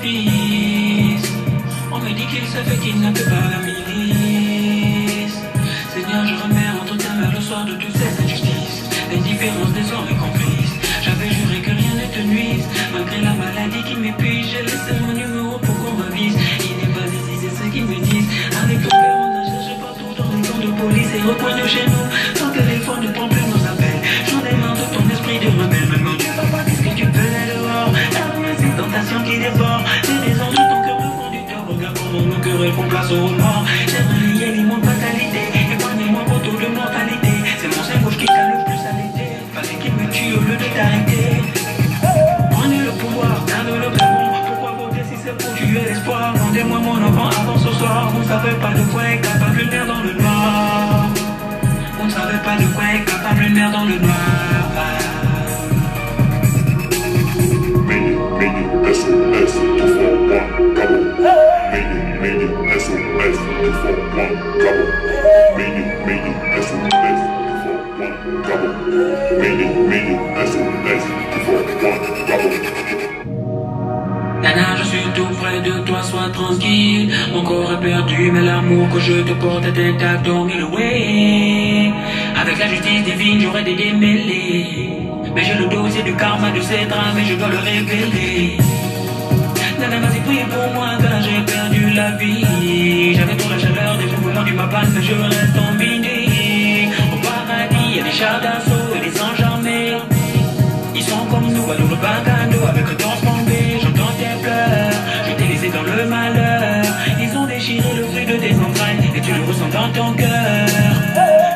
On me dit qu'il savait qu'il n'a que pas la milice. Seigneur, je remets entre tes mains le soir de toutes ces injustices. L'indifférence des hommes est. J'avais juré que rien ne te nuise. Malgré la maladie qui m'épuise, j'ai laissé mon numéro pour qu'on m'avise. Il n'est pas ici, c'est ce qu'ils me disent. Avec le père, on a cherché partout dans les camps de police et reconnu chez nous. Ton téléphone ne prend plus cœurs font place aux morts. J'ai relié l'immonde fatalité. Épargnez-moi pour taux de mortalité. C'est mon gauche qui t'a le plus allaité. Fallait qu'il me tue au lieu de t'arrêter. Prenez le pouvoir, gardez le bon. Pourquoi voter si c'est pour tuer l'espoir? Rendez-moi mon enfant avant ce soir. Vous ne savez pas de quoi est capable une mère dans le noir. Vous ne savez pas de quoi est capable une mère dans le noir. Double. Nana, je suis tout près de toi, sois tranquille. Mon corps est perdu, mais l'amour que je te porte est intact, donc il away. Avec la justice divine, j'aurais des démêlés. Mais j'ai le dossier du karma de ces drames et je dois le révéler. Nana, vas-y, pour moi car j'ai perdu la vie. J'avais trop la chaleur des mouvements du mapan, mais je reste embiné. Au paradis, y a des chars d'assaut et des anges armés. Ils sont comme nous, à nous bagano avec torse bombé. J'entends tes pleurs, je t'ai laissé dans le malheur. Ils ont déchiré le fruit de tes entrailles et tu le ressens dans ton cœur.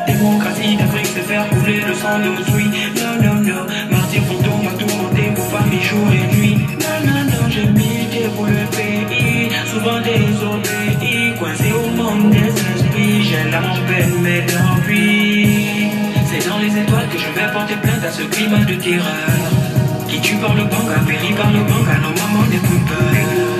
Démocratie d'Afrique, c'est faire couler le sang de nos désobéi, coincé au monde des esprits. J'ai l'âme en peine, mais d'envie. C'est dans les étoiles que je vais porter plainte à ce climat de terreur. Qui tue par le banga, périt par le banga, nos mamans n'aient plus.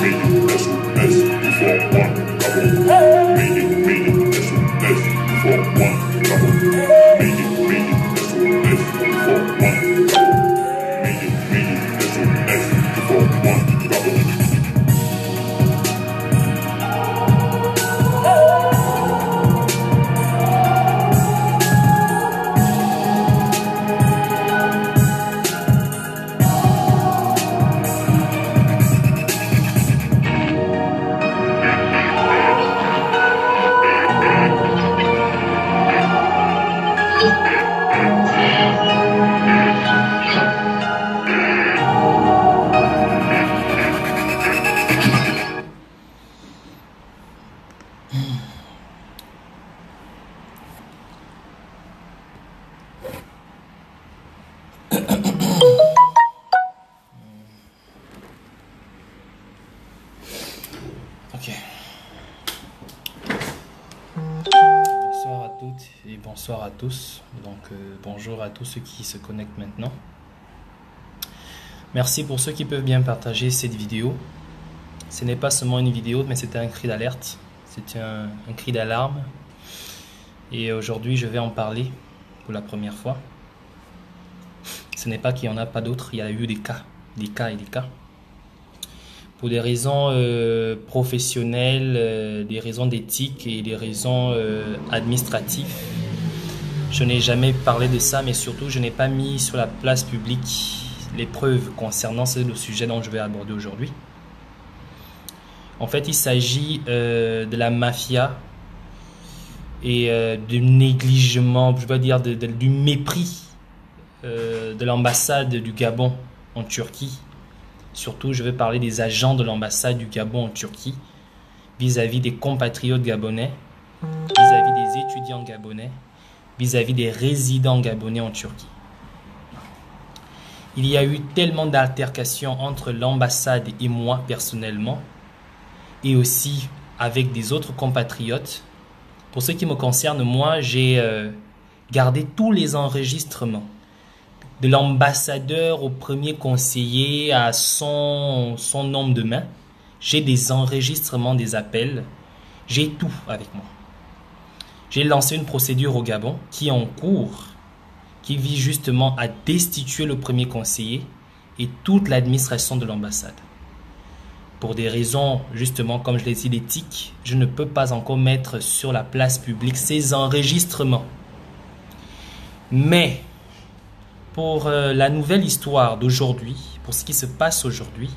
Tous ceux qui se connectent maintenant. Merci pour ceux qui peuvent bien partager cette vidéo. Ce n'est pas seulement une vidéo, mais c'était un cri d'alerte. C'était un, cri d'alarme. Et aujourd'hui, je vais en parler pour la première fois. Ce n'est pas qu'il n'y en a pas d'autres, il y a eu des cas, des cas et des cas pour des raisons euh, professionnelles, euh, des raisons d'éthique et des raisons euh, administratives. Je n'ai jamais parlé de ça, mais surtout je n'ai pas mis sur la place publique les preuves concernant ce le sujet dont je vais aborder aujourd'hui. En fait, il s'agit euh, de la mafia et euh, du négligement, je vais dire de- du mépris euh, de l'ambassade du Gabon en Turquie Surtout, je vais parler des agents de l'ambassade du Gabon en Turquie vis-à-vis des compatriotes gabonais, vis-à-vis des étudiants gabonais, vis-à-vis des résidents gabonais en Turquie. Il y a eu tellement d'altercations entre l'ambassade et moi personnellement, et aussi avec des autres compatriotes. Pour ce qui me concerne, moi, j'ai euh, gardé tous les enregistrements de l'ambassadeur au premier conseiller à son, son nombre de mains. J'ai des enregistrements des appels. J'ai tout avec moi. J'ai lancé une procédure au Gabon qui est en cours, qui vise justement à destituer le premier conseiller et toute l'administration de l'ambassade. pour des raisons, justement, comme je l'ai dit, d'éthique, je ne peux pas encore mettre sur la place publique ces enregistrements. Mais, pour euh, la nouvelle histoire d'aujourd'hui, pour ce qui se passe aujourd'hui,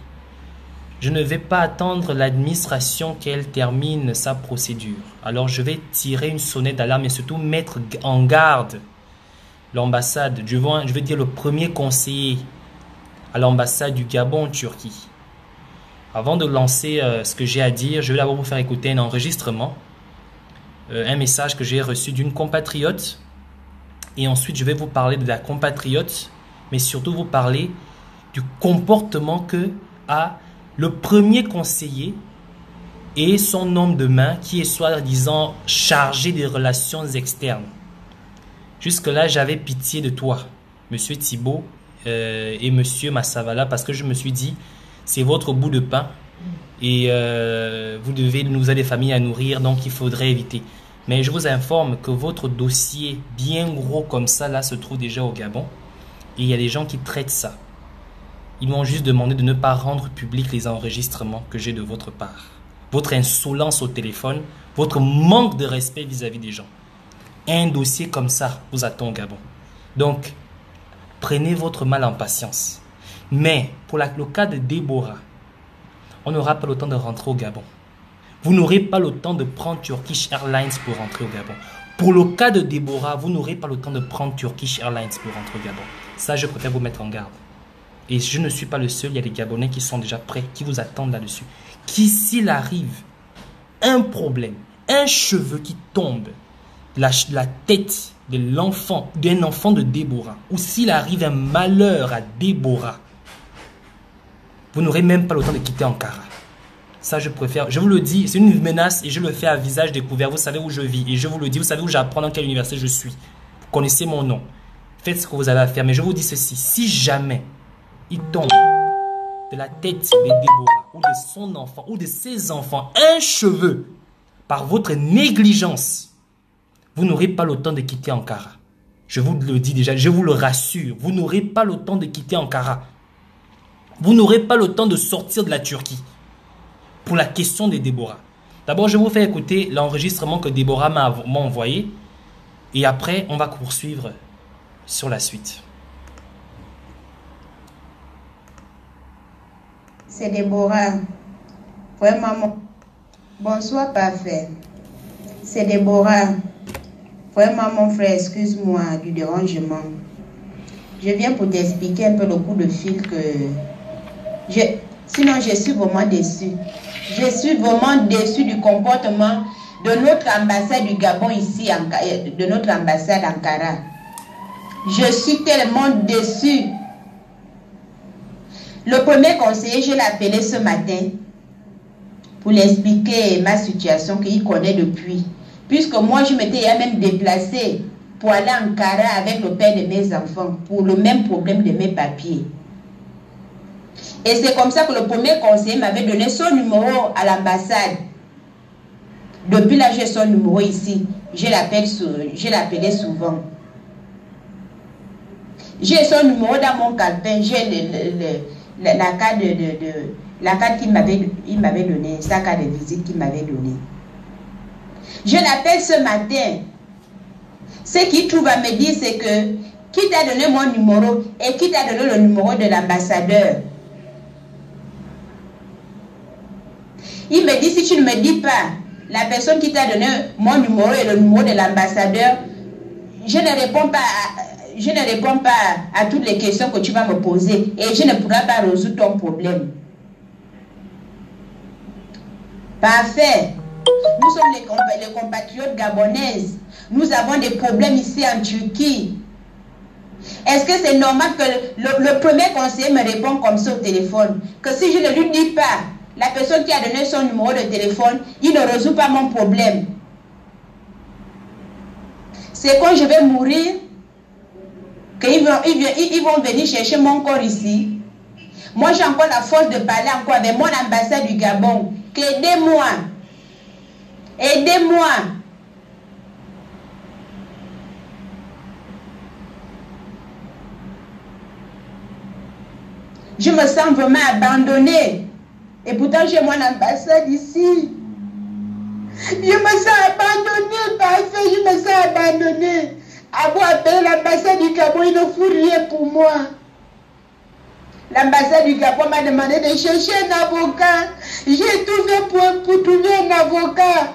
je ne vais pas attendre l'administration qu'elle termine sa procédure. Alors je vais tirer une sonnette d'alarme et surtout mettre en garde l'ambassade, je veux, dire le premier conseiller à l'ambassade du Gabon en Turquie. Avant de lancer euh, ce que j'ai à dire, je vais d'abord vous faire écouter un enregistrement, euh, un message que j'ai reçu d'une compatriote. Et ensuite, je vais vous parler de la compatriote, mais surtout vous parler du comportement que a le premier conseiller et son homme de main qui est soi-disant chargé des relations externes. Jusque-là, j'avais pitié de toi, monsieur Thibault euh, et monsieur Massavala, parce que je me suis dit, c'est votre bout de pain et euh, vous devez nous aider des familles à nourrir, donc il faudrait éviter. Mais je vous informe que votre dossier bien gros comme ça, là, se trouve déjà au Gabon. Et il y a des gens qui traitent ça. Ils m'ont juste demandé de ne pas rendre public les enregistrements que j'ai de votre part. Votre insolence au téléphone, votre manque de respect vis-à-vis des gens. Un dossier comme ça vous attend au Gabon. Donc, prenez votre mal en patience. Mais pour la, le cas de Déborah, on n'aura pas le temps de rentrer au Gabon. Vous n'aurez pas le temps de prendre Turkish Airlines pour rentrer au Gabon. Pour le cas de Déborah, vous n'aurez pas le temps de prendre Turkish Airlines pour rentrer au Gabon. Ça, je préfère vous mettre en garde. Et je ne suis pas le seul, il y a des Gabonais qui sont déjà prêts, qui vous attendent là-dessus. Qui, s'il arrive un problème, un cheveu qui tombe, la, la tête de l'enfant, d'un enfant de Déborah, ou s'il arrive un malheur à Déborah, vous n'aurez même pas le temps de quitter Ankara. Ça, je préfère. Je vous le dis, c'est une menace et je le fais à visage découvert. Vous savez où je vis et je vous le dis. Vous savez où j'apprends, dans quelle université je suis. Vous connaissez mon nom. Faites ce que vous avez à faire. Mais je vous dis ceci. Si jamais il tombe de la tête de Déborah ou de son enfant ou de ses enfants un cheveu par votre négligence, vous n'aurez pas le temps de quitter Ankara. Je vous le dis déjà, je vous le rassure, vous n'aurez pas le temps de quitter Ankara. Vous n'aurez pas le temps de sortir de la Turquie pour la question de Déborah. D'abord, je vous faire écouter l'enregistrement que Déborah m'a envoyé et après, on va poursuivre sur la suite. C'est Déborah. Vraiment, bonsoir, parfait. C'est Déborah. Vraiment, mon frère, excuse-moi du dérangement. Je viens pour t'expliquer un peu le coup de fil que. Je... Sinon, je suis vraiment déçu. Je suis vraiment déçu du comportement de notre ambassade du Gabon ici, de notre ambassade Ankara. Je suis tellement déçu. Le premier conseiller, je l'ai appelé ce matin pour lui expliquer ma situation qu'il connaît depuis. Puisque moi, je m'étais même déplacée pour aller à Ankara avec le père de mes enfants pour le même problème de mes papiers. Et c'est comme ça que le premier conseiller m'avait donné son numéro à l'ambassade. Depuis là, j'ai son numéro ici. Je l'appelé souvent. J'ai son numéro dans mon calepin. J'ai la carte, de, la carte qu'il m'avait donné, sa carte de visite qu'il m'avait donné. Je l'appelle ce matin. Ce qu'il trouve à me dire, c'est que qui t'a donné mon numéro et qui t'a donné le numéro de l'ambassadeur? Il me dit, si tu ne me dis pas la personne qui t'a donné mon numéro et le numéro de l'ambassadeur, je ne réponds pas à, je ne réponds pas à toutes les questions que tu vas me poser et je ne pourrai pas résoudre ton problème. Parfait. Nous sommes les, compatriotes gabonaises. Nous avons des problèmes ici en Turquie. Est-ce que c'est normal que le, premier conseiller me répond comme ça au téléphone? Que si je ne lui dis pas, la personne qui a donné son numéro de téléphone, il ne résout pas mon problème. C'est quand je vais mourir qu'ils vont, ils vont venir chercher mon corps ici. Moi, j'ai encore la force de parler encore avec mon ambassade du Gabon. Aidez-moi. Aidez-moi. Je me sens vraiment abandonnée. Et pourtant, j'ai mon ambassade ici. Je me sens abandonné, parfait, je me sens abandonné. Avoir appelé l'ambassade du Gabon, il ne fout rien pour moi. L'ambassade du Gabon m'a demandé de chercher un avocat. J'ai tout fait pour, trouver un avocat.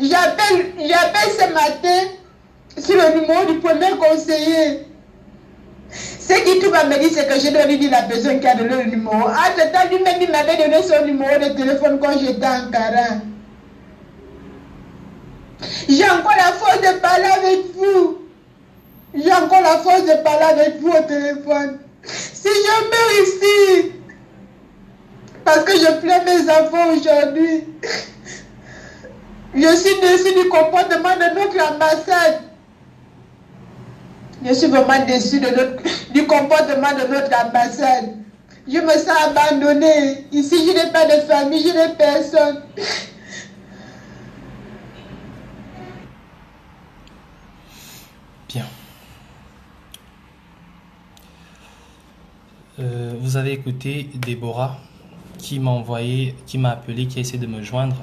J'appelle ce matin sur le numéro du premier conseiller. Ce qui tout va me dire, c'est que je dois lui dire la personne qui a donné le numéro. Entre-temps, lui-même, il m'avait donné son numéro de téléphone quand j'étais en Cara. J'ai encore la force de parler avec vous. J'ai encore la force de parler avec vous au téléphone. Si je meurs ici, parce que je pleure mes enfants aujourd'hui, je suis déçu du comportement de notre ambassade. Je suis vraiment déçu de notre, du comportement de notre ambassade. Je me sens abandonnée. Ici, je n'ai pas de famille, je n'ai personne. Euh, vous avez écouté Déborah qui m'a envoyé, qui m'a appelé, qui a essayé de me joindre.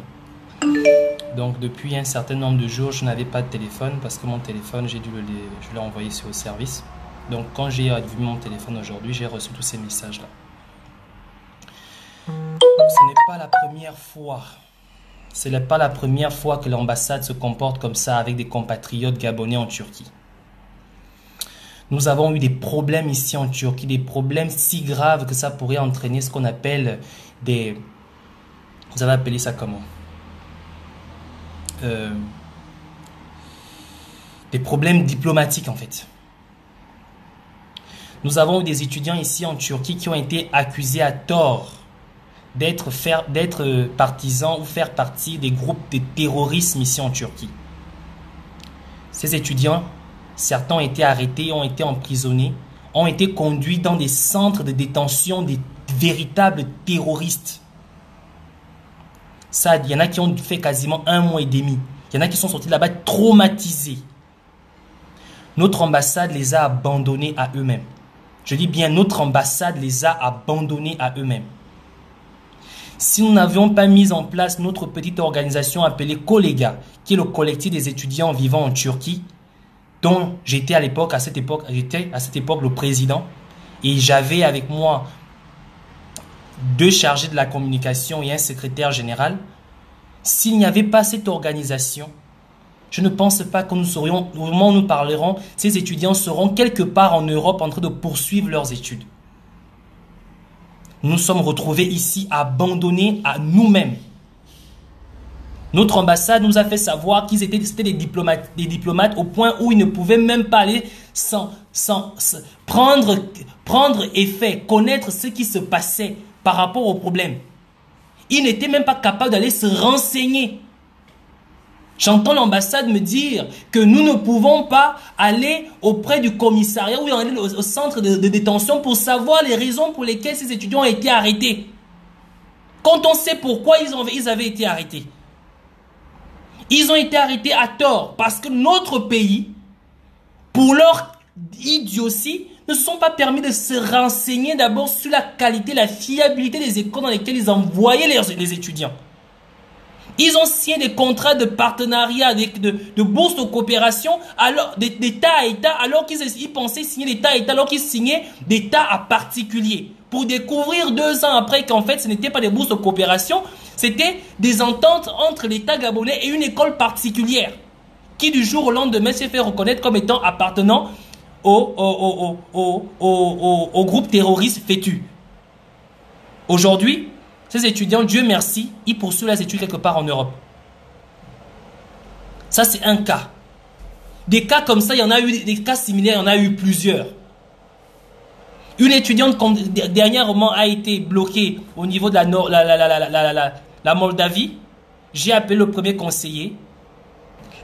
Donc depuis un certain nombre de jours, je n'avais pas de téléphone parce que mon téléphone, j'ai dû le, je l'ai envoyé sur le service. Donc quand j'ai vu mon téléphone aujourd'hui, j'ai reçu tous ces messages-là. Ce n'est pas la première fois. Ce n'est pas la première fois que l'ambassade se comporte comme ça avec des compatriotes gabonais en Turquie. Nous avons eu des problèmes ici en Turquie, des problèmes si graves que ça pourrait entraîner ce qu'on appelle des... Vous avez appelé ça comment? Euh, des problèmes diplomatiques en fait. Nous avons eu des étudiants ici en Turquie qui ont été accusés à tort d'être d'être partisans ou faire partie des groupes de terrorisme ici en Turquie. Ces étudiants, certains ont été arrêtés, ont été emprisonnés, ont été conduits dans des centres de détention des véritables terroristes. Il y en a qui ont fait quasiment un mois et demi. Il y en a qui sont sortis là-bas traumatisés. Notre ambassade les a abandonnés à eux-mêmes. Je dis bien, notre ambassade les a abandonnés à eux-mêmes. Si nous n'avions pas mis en place notre petite organisation appelée Collega, qui est le collectif des étudiants vivant en Turquie, dont j'étais à l'époque, à cette époque, j'étais à cette époque le président, et j'avais avec moi deux chargés de la communication et un secrétaire général, s'il n'y avait pas cette organisation, je ne pense pas que nous serions, au moment où nous parlerons, ces étudiants seront quelque part en Europe en train de poursuivre leurs études. Nous sommes retrouvés ici abandonnés à nous-mêmes. Notre ambassade nous a fait savoir qu'ils étaient, des, diplomates, des diplomates au point où ils ne pouvaient même pas aller sans, sans prendre, prendre effet, connaître ce qui se passait par rapport au problème. Il n'était même pas capable d'aller se renseigner. J'entends l'ambassade me dire que nous ne pouvons pas aller auprès du commissariat ou aller au, centre de, détention pour savoir les raisons pour lesquelles ces étudiants ont été arrêtés. Quand on sait pourquoi ils, ont, ils avaient été arrêtés. Ils ont été arrêtés à tort parce que notre pays, pour leur idiotie, ne sont pas permis de se renseigner d'abord sur la qualité, la fiabilité des écoles dans lesquelles ils envoyaient les, étudiants. Ils ont signé des contrats de partenariat avec de, de bourses de coopération alors d'État à État alors qu'ils pensaient signer d'État à État alors qu'ils signaient d'État à particulier pour découvrir deux ans après qu'en fait ce n'était pas des bourses de coopération, c'était des ententes entre l'État gabonais et une école particulière qui du jour au lendemain s'est fait reconnaître comme étant appartenant au, groupe terroriste FETU. Aujourd'hui, ces étudiants, Dieu merci, ils poursuivent leurs études quelque part en Europe. Ça, c'est un cas. Des cas comme ça, il y en a eu, des cas similaires, il y en a eu plusieurs. Une étudiante dernièrement a été bloquée au niveau de la, la Moldavie. J'ai appelé le premier conseiller.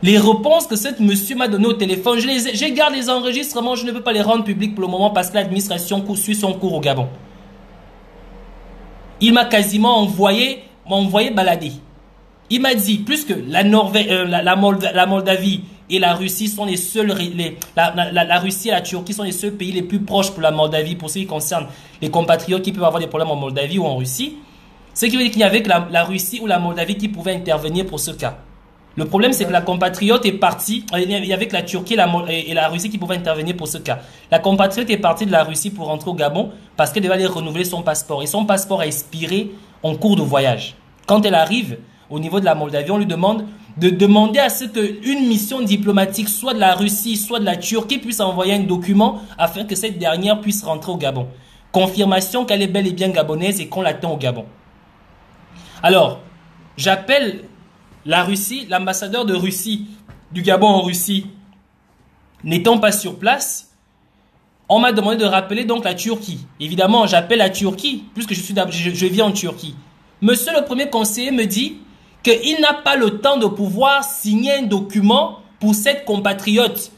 Les réponses que cet monsieur m'a donné au téléphone, je, les, garde les enregistrements, je ne peux pas les rendre publics pour le moment parce que l'administration suit son cours au Gabon. Il m'a quasiment envoyé, m'a envoyé balader. Il m'a dit, plus que la, Norvège, euh, la, Moldavie et la Russie sont les seuls, les, la, Russie et la Turquie sont les seuls pays les plus proches pour la Moldavie, pour ce qui concerne les compatriotes qui peuvent avoir des problèmes en Moldavie ou en Russie. Ce qui veut dire qu'il y avait que la, Russie ou la Moldavie qui pouvaient intervenir pour ce cas. Le problème, c'est que la compatriote est partie, il y avait que la Turquie et la, et la Russie qui pouvaient intervenir pour ce cas. La compatriote est partie de la Russie pour rentrer au Gabon parce qu'elle devait aller renouveler son passeport. Et son passeport a expiré en cours de voyage. Quand elle arrive au niveau de la Moldavie, on lui demande de demander à ce qu'une mission diplomatique, soit de la Russie, soit de la Turquie, puisse envoyer un document afin que cette dernière puisse rentrer au Gabon. Confirmation qu'elle est bel et bien gabonaise et qu'on l'attend au Gabon. Alors, j'appelle la Russie, l'ambassadeur de Russie, du Gabon en Russie, n'étant pas sur place, on m'a demandé de rappeler donc la Turquie. Évidemment, j'appelle la Turquie, puisque je, suis, je vis en Turquie. Monsieur le premier conseiller me dit qu'il n'a pas le temps de pouvoir signer un document pour cette compatriote.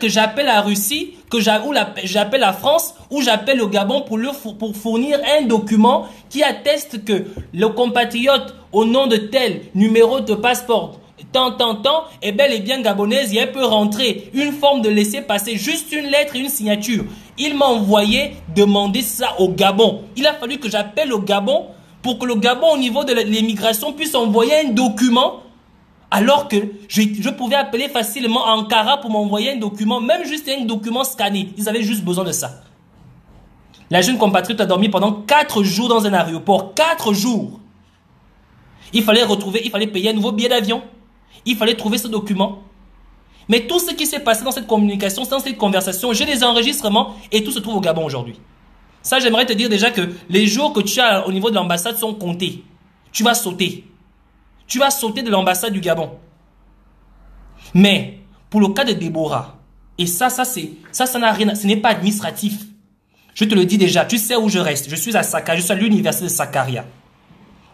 Que j'appelle la Russie, que j'appelle la France, ou j'appelle le Gabon pour, fournir un document qui atteste que le compatriote au nom de tel numéro de passeport, tant, tant, tant, est bel et bien gabonaise et elle peut rentrer. Une forme de laisser passer, juste une lettre et une signature. Il m'a envoyé demander ça au Gabon. Il a fallu que j'appelle au Gabon pour que le Gabon, au niveau de l'immigration, puisse envoyer un document alors que je, pouvais appeler facilement Ankara pour m'envoyer un document, même juste un document scanné. Ils avaient juste besoin de ça. La jeune compatriote a dormi pendant 4 jours dans un aéroport. 4 jours. Il fallait retrouver, il fallait payer un nouveau billet d'avion. Il fallait trouver ce document. Mais tout ce qui s'est passé dans cette communication, dans cette conversation, j'ai des enregistrements et tout se trouve au Gabon aujourd'hui. Ça, j'aimerais te dire déjà que les jours que tu as au niveau de l'ambassade sont comptés. Tu vas sauter. Tu vas sauter de l'ambassade du Gabon. Mais pour le cas de Déborah, et ça, ça c'est, ça, ça n'a rien, ce n'est pas administratif. Je te le dis déjà, tu sais où je reste. Je suis à Sakaria, je suis à l'université de Sakaria.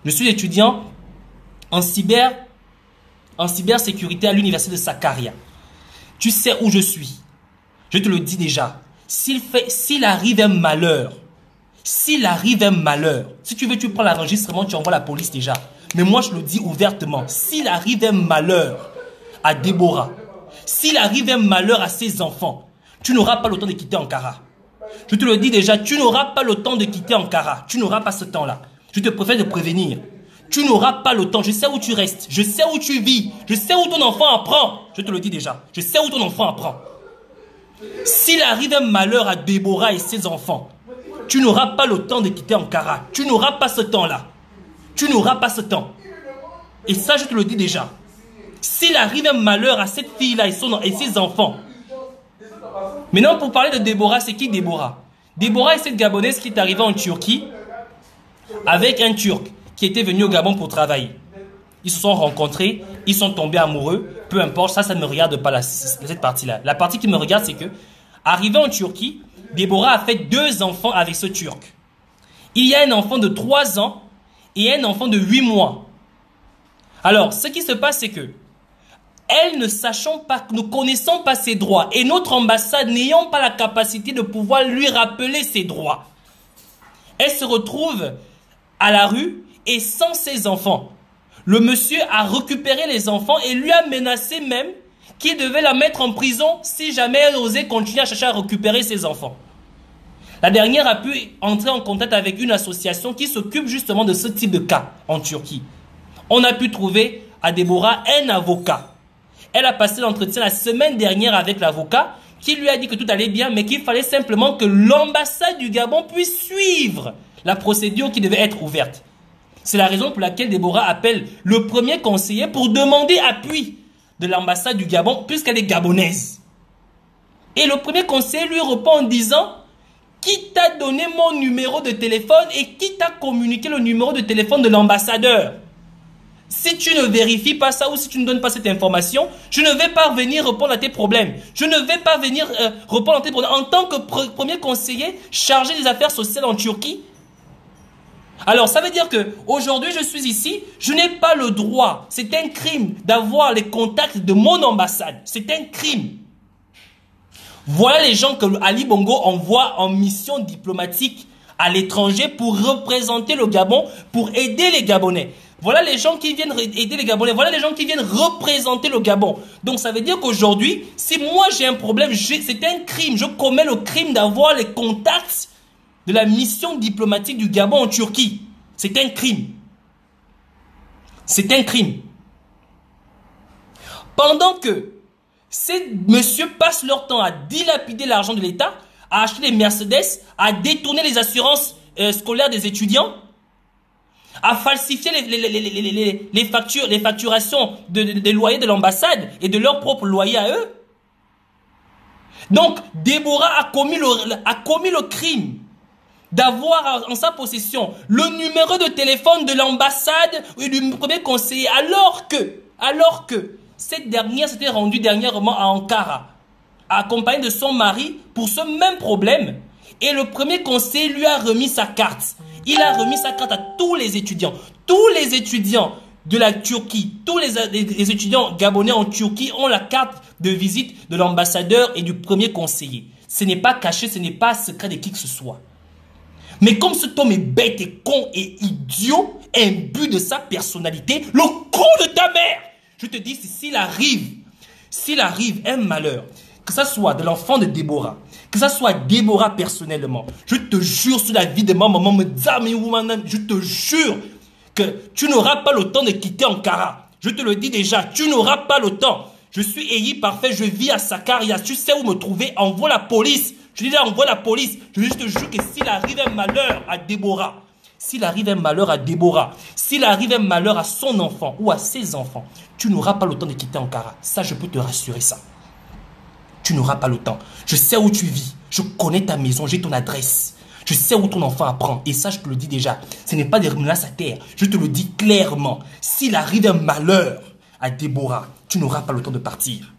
Je suis étudiant en cyber, en cybersécurité à l'université de Sakaria. Tu sais où je suis. Je te le dis déjà. S'il fait, s'il arrive un malheur, s'il arrive un malheur, si tu veux, tu prends l'enregistrement, tu envoies la police déjà. Mais moi, je le dis ouvertement. S'il arrive un malheur à Déborah, s'il arrive un malheur à ses enfants, tu n'auras pas le temps de quitter Ankara. Je te le dis déjà, tu n'auras pas le temps de quitter Ankara. Tu n'auras pas ce temps-là. Je te préfère te prévenir. Tu n'auras pas le temps. Je sais où tu restes. Je sais où tu vis. Je sais où ton enfant apprend. Je te le dis déjà. Je sais où ton enfant apprend. S'il arrive un malheur à Déborah et ses enfants, tu n'auras pas le temps de quitter Ankara. Tu n'auras pas ce temps-là. Tu n'auras pas ce temps. Et ça, je te le dis déjà. S'il arrive un malheur à cette fille-là et, son- et ses enfants, Maintenant, pour parler de Déborah, c'est qui Déborah? Déborah est cette Gabonaise qui est arrivée en Turquie avec un Turc qui était venu au Gabon pour travailler. Ils se sont rencontrés, ils sont tombés amoureux, peu importe, ça, ça ne me regarde pas la- cette partie-là. La partie qui me regarde, c'est que, arrivé en Turquie, Déborah a fait deux enfants avec ce Turc. Il y a un enfant de 3 ans et un enfant de 8 mois. Alors, ce qui se passe, c'est que, elle ne sachant pas, ne connaissant pas ses droits et notre ambassade n'ayant pas la capacité de pouvoir lui rappeler ses droits, elle se retrouve à la rue et sans ses enfants. Le monsieur a récupéré les enfants et lui a menacé même qu'il devait la mettre en prison si jamais elle osait continuer à chercher à récupérer ses enfants. La dernière a pu entrer en contact avec une association qui s'occupe justement de ce type de cas en Turquie. On a pu trouver à Déborah un avocat. Elle a passé l'entretien la semaine dernière avec l'avocat qui lui a dit que tout allait bien, mais qu'il fallait simplement que l'ambassade du Gabon puisse suivre la procédure qui devait être ouverte. C'est la raison pour laquelle Déborah appelle le premier conseiller pour demander appui de l'ambassade du Gabon, puisqu'elle est gabonaise. Et le premier conseiller lui répond en disant Qui t'a donné mon numéro de téléphone et qui t'a communiqué le numéro de téléphone de l'ambassadeur? Si tu ne vérifies pas ça ou si tu ne donnes pas cette information, je ne vais pas venir répondre à tes problèmes. Je ne vais pas venir euh, répondre à tes problèmes. En tant que pre- premier conseiller chargé des affaires sociales en Turquie, alors ça veut dire que aujourd'hui je suis ici, je n'ai pas le droit, c'est un crime d'avoir les contacts de mon ambassade. C'est un crime. Voilà les gens que Ali Bongo envoie en mission diplomatique à l'étranger pour représenter le Gabon, pour aider les Gabonais. Voilà les gens qui viennent aider les Gabonais. Voilà les gens qui viennent représenter le Gabon. Donc ça veut dire qu'aujourd'hui, si moi j'ai un problème, c'est un crime. Je commets le crime d'avoir les contacts de la mission diplomatique du Gabon en Turquie. C'est un crime. C'est un crime. Pendant que ces messieurs passent leur temps à dilapider l'argent de l'État, à acheter des Mercedes, à détourner les assurances euh, scolaires des étudiants, à falsifier les, factures, les facturations des loyers de l'ambassade et de leur propre loyer à eux. Donc, Déborah a commis le, a commis le crime d'avoir en sa possession le numéro de téléphone de l'ambassade et du premier conseiller alors que, alors que cette dernière s'était rendue dernièrement à Ankara, accompagnée de son mari pour ce même problème. Et le premier conseiller lui a remis sa carte. Il a remis sa carte à tous les étudiants. Tous les étudiants de la Turquie, tous les, les étudiants gabonais en Turquie ont la carte de visite de l'ambassadeur et du premier conseiller. Ce n'est pas caché, ce n'est pas secret de qui que ce soit. Mais comme cet homme est bête et con et idiot, imbu de sa personnalité, le con de ta mère, je te dis, s'il arrive, s'il arrive un malheur, que ce soit de l'enfant de Déborah, que ce soit Déborah personnellement, je te jure sur la vie de ma maman, je te jure que tu n'auras pas le temps de quitter Ankara. Je te le dis déjà, tu n'auras pas le temps. Je suis Eyi parfait, je vis à Sakaria. Tu sais où me trouver, envoie la police. Je dis envoie la police. Je te jure que s'il arrive un malheur à Déborah, s'il arrive un malheur à Déborah, s'il arrive un malheur à son enfant ou à ses enfants, tu n'auras pas le temps de quitter Ankara. Ça, je peux te rassurer ça. Tu n'auras pas le temps. Je sais où tu vis. Je connais ta maison, j'ai ton adresse. Je sais où ton enfant apprend. Et ça, je te le dis déjà. Ce n'est pas des menaces à terre. Je te le dis clairement. S'il arrive un malheur à Déborah, tu n'auras pas le temps de partir.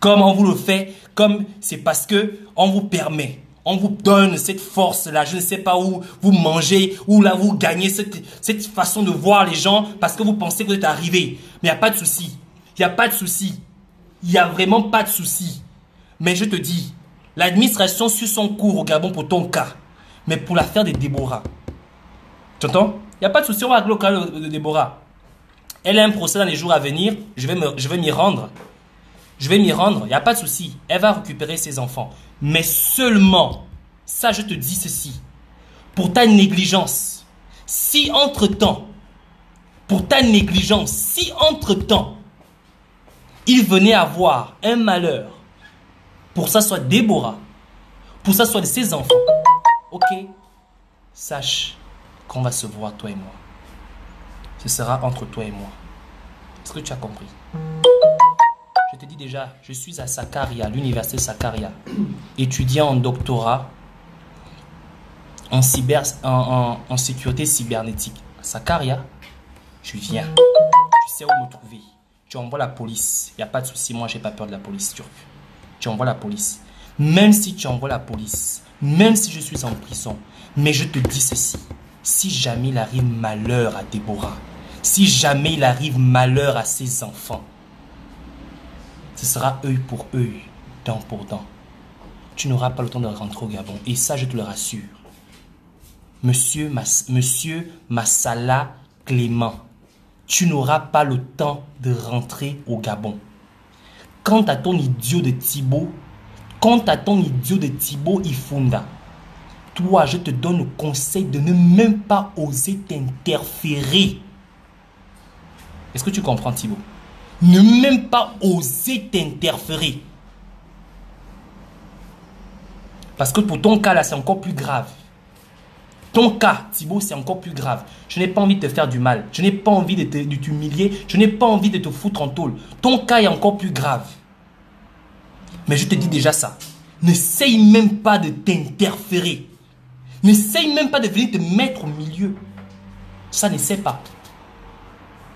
Comme on vous le fait, comme c'est parce que on vous permet, on vous donne cette force-là, je ne sais pas où vous mangez, où là vous gagnez cette, cette façon de voir les gens parce que vous pensez que vous êtes arrivé. Mais il n'y a pas de souci. Il n'y a pas de souci. Il n'y a vraiment pas de souci. Mais je te dis, l'administration suit son cours au Gabon pour ton cas. Mais pour l'affaire de Déborah, tu entends? Il n'y a pas de souci, on va régler le de Déborah. Elle a un procès dans les jours à venir, je vais m'y rendre. Je vais m'y rendre, il n'y a pas de souci. Elle va récupérer ses enfants. Mais seulement, ça je te dis ceci, pour ta négligence, si entre-temps, pour ta négligence, si entre-temps, il venait avoir un malheur, pour ça soit Déborah, pour ça soit de ses enfants, ok, sache qu'on va se voir, toi et moi. Ce sera entre toi et moi. Est-ce que tu as compris? Je te dis déjà, je suis à Sakaria, l'université Sakaria, étudiant en doctorat en, cyber, en, sécurité cybernétique. Sakaria, je viens. Tu sais où me trouver. Tu envoies la police. Il n'y a pas de souci, moi, j'ai pas peur de la police turque. Tu envoies la police. Même si tu envoies la police, même si je suis en prison, mais je te dis ceci. Si jamais il arrive malheur à Déborah, si jamais il arrive malheur à ses enfants, ce sera œil pour œil, dent pour dent. Tu n'auras pas le temps de rentrer au Gabon. Et ça, je te le rassure. Monsieur, Monsieur Massala Clément, tu n'auras pas le temps de rentrer au Gabon. Quant à ton idiot de Thibaut, quant à ton idiot de Thibaut Ifunda, toi, je te donne le conseil de ne même pas oser t'interférer. Est-ce que tu comprends, Thibaut ne même pas oser t'interférer. Parce que pour ton cas là, c'est encore plus grave. Ton cas, Thibaut, c'est encore plus grave. Je n'ai pas envie de te faire du mal. Je n'ai pas envie de t'humilier. Je n'ai pas envie de te foutre en tôle. Ton cas est encore plus grave. Mais je te dis déjà ça. N'essaye même pas de t'interférer. N'essaye même pas de venir te mettre au milieu. Ça, n'essaie pas.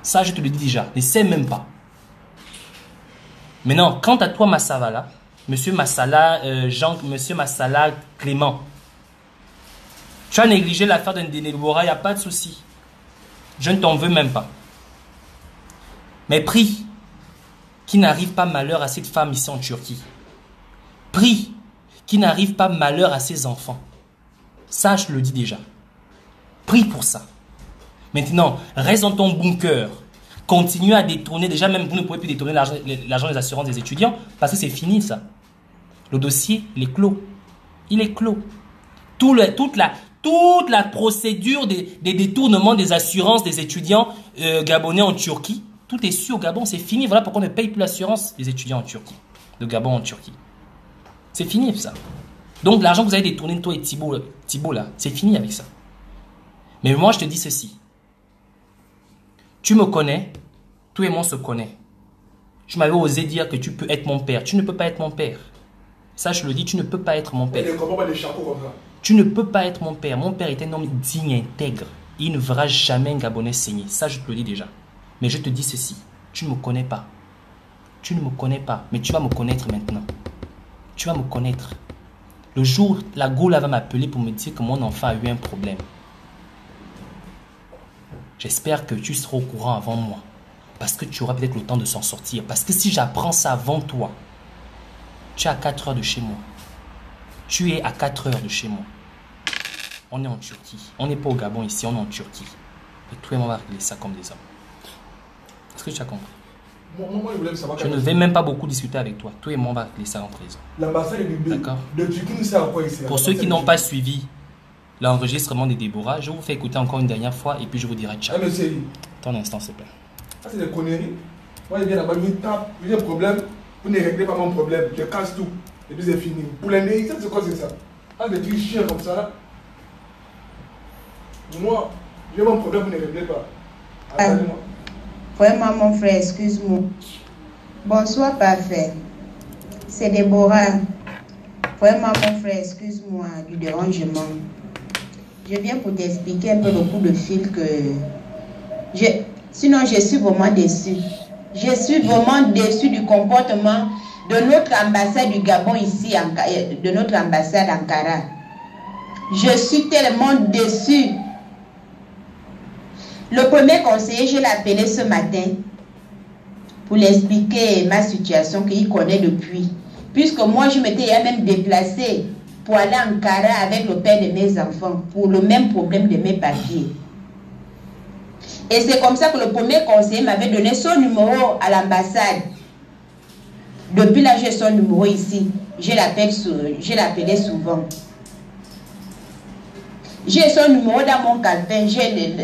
Ça, je te le dis déjà. N'essaie même pas. Maintenant, quant à toi, Massavala, Monsieur Massala, euh, Jean, Monsieur Massala Clément, tu as négligé l'affaire de Déborah, il n'y a pas de souci. Je ne t'en veux même pas. Mais prie qu'il n'arrive pas malheur à cette femme ici en Turquie. Prie qu'il n'arrive pas malheur à ses enfants. Ça, je le dis déjà. Prie pour ça. Maintenant, reste dans ton bunker continuer à détourner, déjà même vous ne pouvez plus détourner l'argent des assurances des étudiants, parce que c'est fini ça. Le dossier, il est clos. Il est clos. Tout le, toute la, toute la procédure des, détournements des assurances des étudiants euh, gabonais en Turquie. Tout est su au Gabon, c'est fini. Voilà pourquoi on ne paye plus l'assurance des étudiants en Turquie, de Gabon en Turquie. C'est fini ça. Donc l'argent que vous avez détourné, toi et Thibault, Thibault là, c'est fini avec ça. Mais moi je te dis ceci. Tu me connais, et moi on se connaît. Tu m'avais osé dire que tu peux être mon père. Tu ne peux pas être mon père. Ça, je le dis, tu ne peux pas être mon père. Tu ne peux pas être mon père. Mon père est un homme digne, intègre. Il ne verra jamais un Gabonais saigner. Ça, je te le dis déjà. Mais je te dis ceci. Tu ne me connais pas. Tu ne me connais pas. Mais tu vas me connaître maintenant. Tu vas me connaître. Le jour, la Goula va m'appeler pour me dire que mon enfant a eu un problème. J'espère que tu seras au courant avant moi. Parce que tu auras peut-être le temps de s'en sortir. Parce que si j'apprends ça avant toi, tu es à 4 heures de chez moi. Tu es à 4 heures de chez moi. On est en Turquie. On n'est pas au Gabon ici, on est en Turquie. Et toi et moi, on va régler ça comme des hommes. Est-ce que tu as compris? Moi, je voulais savoir. Je ne vais même pas beaucoup discuter avec toi. Toi et moi, on va régler ça entre les hommes. L'ambassade de, D'accord. de Turquie nous sert à quoi ici? Pour ceux qui n'ont pas suivi l'enregistrement des Déborah, je vous fais écouter encore une dernière fois et puis je vous dirai ciao. Ah, c'est. Ton instant, s'il te plaît. Ça, c'est des conneries. Moi, je viens là-bas, je me tape, j'ai un problème, vous ne réglez pas mon problème, je casse tout, et puis c'est fini. Pour l'année, ça, c'est quoi, c'est ça? Ah, des trucs chiants comme ça, là. Moi, j'ai mon problème, vous ne réglez pas. Attendez-moi. Vraiment, mon frère, excuse-moi. Bonsoir, parfait. C'est Déborah. Vraiment, mon frère, excuse-moi du dérangement. Je viens pour t'expliquer un peu le coup de fil que. Sinon, je suis vraiment déçu. Je suis vraiment déçu du comportement de notre ambassade du Gabon ici, en- de notre ambassade Ankara. Je suis tellement déçu. Le premier conseiller, je l'ai appelé ce matin pour lui expliquer ma situation qu'il connaît depuis. Puisque moi, je m'étais même déplacée pour aller à Ankara avec le père de mes enfants pour le même problème de mes papiers. Et c'est comme ça que le premier conseiller m'avait donné son numéro à l'ambassade. Depuis là, j'ai son numéro ici. Je l'appelais souvent. J'ai son numéro dans mon calepin. J'ai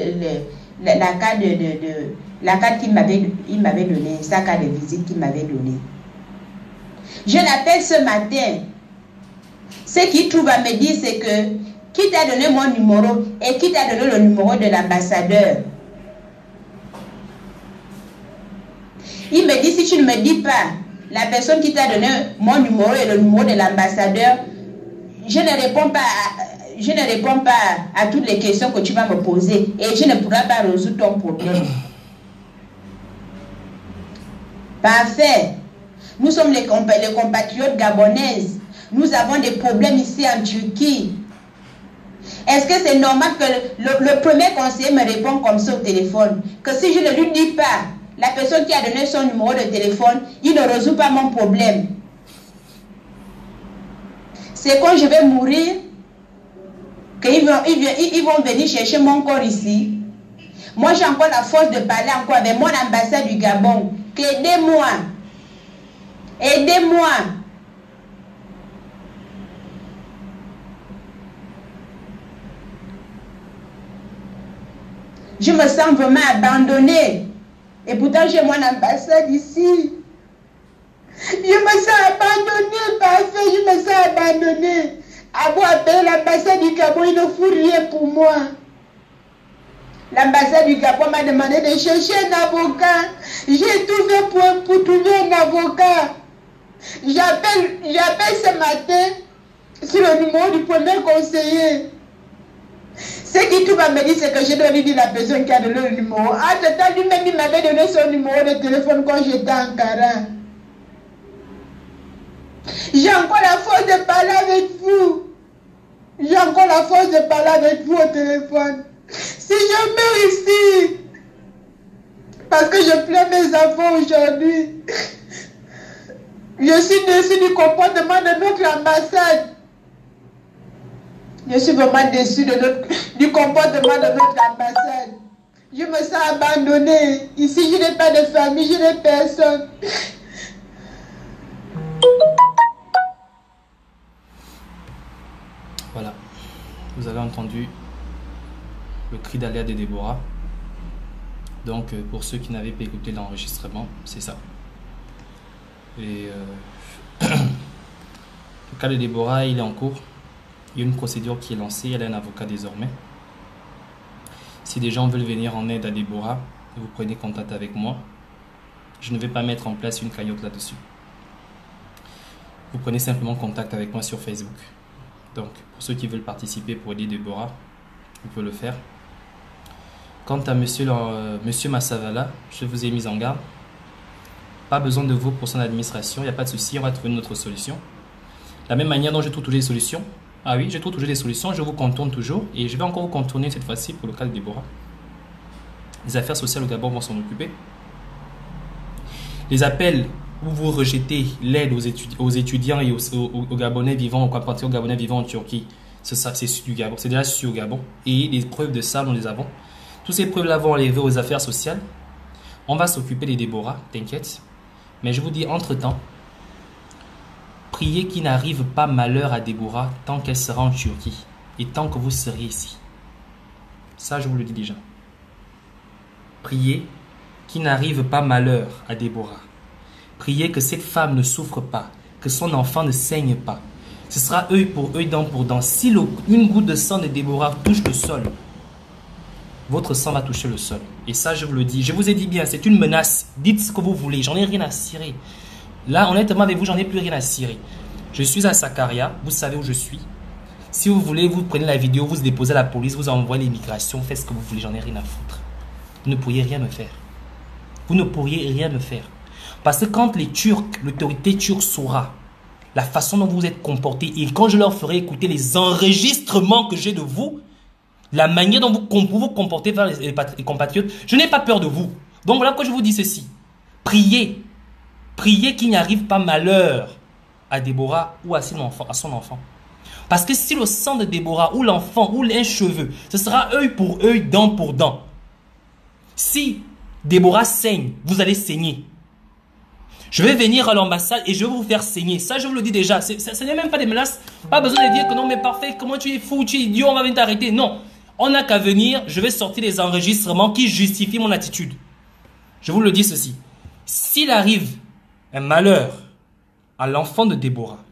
la, carte de, la carte qu'il m'avait il m'avait donnée, sa carte de visite qu'il m'avait donnée. Je l'appelle ce matin. Ce qu'il trouve à me dire, c'est que qui t'a donné mon numéro et qui t'a donné le numéro de l'ambassadeur? Il me dit, si tu ne me dis pas la personne qui t'a donné mon numéro et le numéro de l'ambassadeur, je ne réponds pas à, je ne réponds pas à toutes les questions que tu vas me poser et je ne pourrai pas résoudre ton problème. Parfait. Nous sommes les, les compatriotes gabonaises. Nous avons des problèmes ici en Turquie. Est-ce que c'est normal que le, premier conseiller me réponde comme ça au téléphone? Que si je ne lui dis pas, la personne qui a donné son numéro de téléphone, il ne résout pas mon problème. C'est quand je vais mourir qu'ils vont, ils ils vont venir chercher mon corps ici. Moi, j'ai encore la force de parler encore avec mon ambassade du Gabon. Aidez-moi. Aidez-moi. Je me sens vraiment abandonnée. Et pourtant, j'ai mon ambassade ici. Je me sens abandonnée, parfait, je me sens abandonnée. Avoir appelé l'ambassade du Gabon, il ne fout rien pour moi. L'ambassade du Gabon m'a demandé de chercher un avocat. J'ai tout fait pour, pour trouver un avocat. J'appelle ce matin sur le numéro du premier conseiller. Ce qui tout va me dire, c'est que je dois lui dire la personne qui a donné le numéro. Ah, temps, lui-même, il m'avait donné son numéro de téléphone quand j'étais en Ankara. J'ai encore la force de parler avec vous. J'ai encore la force de parler avec vous au téléphone. Si je meurs ici, parce que je pleure mes enfants aujourd'hui, je suis déçu du comportement de notre ambassade. Je suis vraiment déçu de notre, du comportement de notre ambassade. Je me sens abandonnée. Ici, je n'ai pas de famille, je n'ai personne. Voilà. vous avez entendu le cri d'alerte de Déborah. Donc, euh, pour ceux qui n'avaient pas écouté l'enregistrement, c'est ça. Et euh, le cas de Déborah, il est en cours. Il y a une procédure qui est lancée. Elle a un avocat désormais. Si des gens veulent venir en aide à Déborah, vous prenez contact avec moi. Je ne vais pas mettre en place une cagnotte là-dessus. Vous prenez simplement contact avec moi sur Facebook. Donc, pour ceux qui veulent participer pour aider Déborah, vous pouvez le faire. Quant à monsieur, euh, monsieur Massavala, je vous ai mis en garde. Pas besoin de vous pour son administration, il n'y a pas de souci, on va trouver une autre solution. La même manière dont je trouve toujours des solutions. Ah oui, je trouve toujours des solutions, je vous contourne toujours et je vais encore vous contourner cette fois-ci pour le cas de Déborah. Les affaires sociales au Gabon vont s'en occuper. Les appels où vous rejetez l'aide aux, étudiants et aux, Gabonais vivant, aux Gabonais vivant en Turquie, c'est du Gabon, c'est déjà sur Gabon. Et les preuves de ça, nous les avons. Toutes ces preuves-là vont arriver aux affaires sociales. On va s'occuper des Déborah, t'inquiète. Mais je vous dis, entre-temps, priez qu'il n'arrive pas malheur à Déborah tant qu'elle sera en Turquie et tant que vous serez ici. Ça, je vous le dis déjà. Priez qu'il n'arrive pas malheur à Déborah. Priez que cette femme ne souffre pas, que son enfant ne saigne pas. Ce sera œil pour œil, dent pour dent. Si une goutte de sang de Déborah touche le sol, votre sang va toucher le sol. Et ça, je vous le dis. Je vous ai dit bien, c'est une menace. Dites ce que vous voulez. J'en ai rien à cirer. Là, honnêtement, avec vous, j'en ai plus rien à cirer. Je suis à Sakaria. Vous savez où je suis. Si vous voulez, vous prenez la vidéo, vous déposez à la police, vous envoyez l'immigration, faites ce que vous voulez. J'en ai rien à foutre. Vous ne pourriez rien me faire. Vous ne pourriez rien me faire. Parce que quand les Turcs, l'autorité turque saura la façon dont vous êtes comporté et quand je leur ferai écouter les enregistrements que j'ai de vous, la manière dont vous vous comportez vers les, compatriotes, je n'ai pas peur de vous. Donc voilà pourquoi je vous dis ceci. Priez. Priez qu'il n'y arrive pas malheur à Déborah ou à son enfant. À son enfant. Parce que si le sang de Déborah ou l'enfant ou les cheveux, ce sera œil pour œil, dent pour dent. Si Déborah saigne, vous allez saigner. Je vais venir à l'ambassade et je vais vous faire saigner. Ça, je vous le dis déjà. Ce n'est même pas des menaces. Pas besoin de dire que non, mais parfait, comment tu es fou, tu es idiot, on va venir t'arrêter. Non. On n'a qu'à venir, je vais sortir les enregistrements qui justifient mon attitude. Je vous le dis ceci. S'il arrive un malheur à l'enfant de Déborah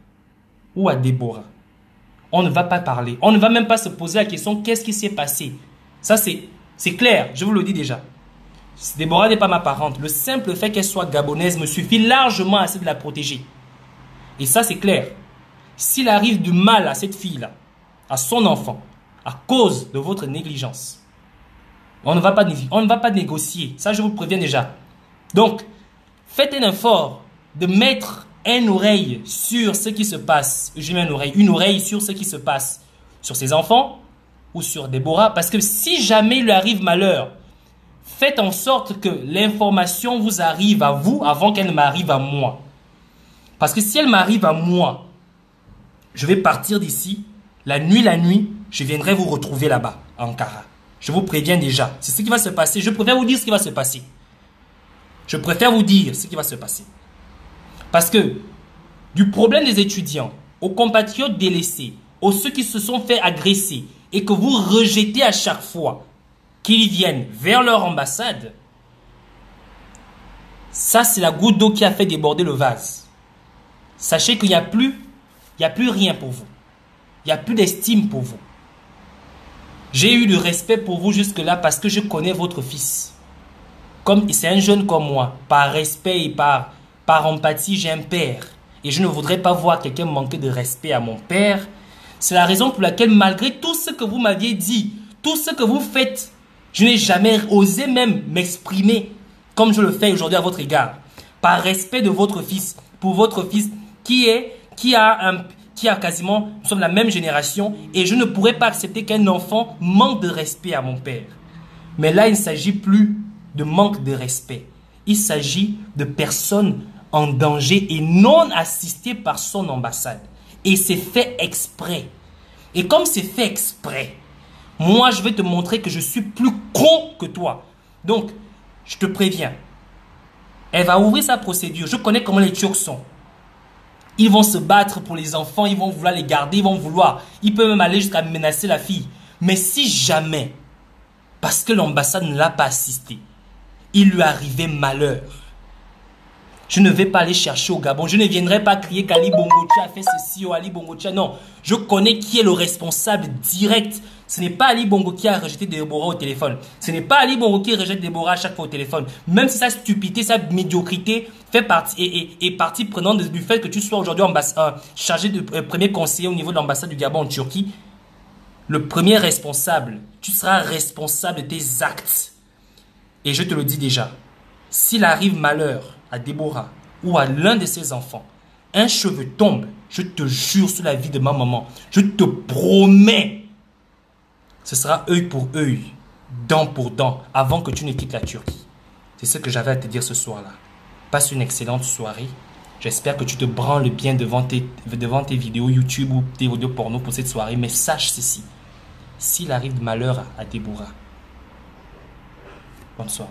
ou à Déborah, on ne va pas parler. On ne va même pas se poser la question qu'est-ce qui s'est passé? Ça, c'est clair, je vous le dis déjà. Déborah n'est pas ma parente. Le simple fait qu'elle soit gabonaise me suffit largement assez de la protéger. Et ça, c'est clair. S'il arrive du mal à cette fille-là, à son enfant, à cause de votre négligence. On ne va pas, on ne va pas négocier. Ça, je vous préviens déjà. Donc, faites un effort de mettre une oreille sur ce qui se passe. Je mets une oreille, une oreille sur ce qui se passe sur ses enfants ou sur Déborah. Parce que si jamais il lui arrive malheur, faites en sorte que l'information vous arrive à vous avant qu'elle ne m'arrive à moi. Parce que si elle m'arrive à moi, je vais partir d'ici la nuit, la nuit, je viendrai vous retrouver là-bas, à Ankara. Je vous préviens déjà. C'est ce qui va se passer. Je préfère vous dire ce qui va se passer. Je préfère vous dire ce qui va se passer. Parce que du problème des étudiants aux compatriotes délaissés, aux ceux qui se sont fait agresser et que vous rejetez à chaque fois qu'ils viennent vers leur ambassade, ça c'est la goutte d'eau qui a fait déborder le vase. Sachez qu'il n'y a plus, rien pour vous. Il n'y a plus d'estime pour vous. J'ai eu du respect pour vous jusque-là parce que je connais votre fils. Comme c'est un jeune comme moi, par respect et par, par empathie, j'ai un père. Et je ne voudrais pas voir quelqu'un manquer de respect à mon père. C'est la raison pour laquelle, malgré tout ce que vous m'aviez dit, tout ce que vous faites, je n'ai jamais osé même m'exprimer comme je le fais aujourd'hui à votre égard. Par respect de votre fils, pour votre fils qui est, qui a un, qui a quasiment, nous sommes la même génération, et je ne pourrais pas accepter qu'un enfant manque de respect à mon père. Mais là, il ne s'agit plus de manque de respect. Il s'agit de personnes en danger et non assistées par son ambassade. Et c'est fait exprès. Et comme c'est fait exprès, moi, je vais te montrer que je suis plus con que toi. Donc, je te préviens. Elle va ouvrir sa procédure. Je connais comment les Turcs sont. Ils vont se battre pour les enfants, ils vont vouloir les garder, ils vont vouloir. Ils peuvent même aller jusqu'à menacer la fille. Mais si jamais, parce que l'ambassade ne l'a pas assisté, il lui arrivait malheur, je ne vais pas aller chercher au Gabon. Je ne viendrai pas crier qu'Ali Bongocha a fait ceci ou Ali Bongocha. Non, je connais qui est le responsable direct. Ce n'est pas Ali Bongo qui a rejeté Deborah au téléphone. Ce n'est pas Ali Bongo qui rejette Deborah à chaque fois au téléphone. Même si sa stupidité, sa médiocrité fait partie, et, et, partie prenante du fait que tu sois aujourd'hui euh, chargé de euh, premier conseiller au niveau de l'ambassade du Gabon en Turquie. Le premier responsable, tu seras responsable de tes actes. Et je te le dis déjà, s'il arrive malheur, à Déborah ou à l'un de ses enfants, un cheveu tombe, je te jure sur la vie de ma maman, je te promets, ce sera œil pour œil, dent pour dent, avant que tu ne quittes la Turquie. C'est ce que j'avais à te dire ce soir-là. Passe une excellente soirée. J'espère que tu te branles bien devant tes, devant tes vidéos YouTube ou tes vidéos porno pour cette soirée. Mais sache ceci. S'il arrive malheur à Déborah, bonne soirée.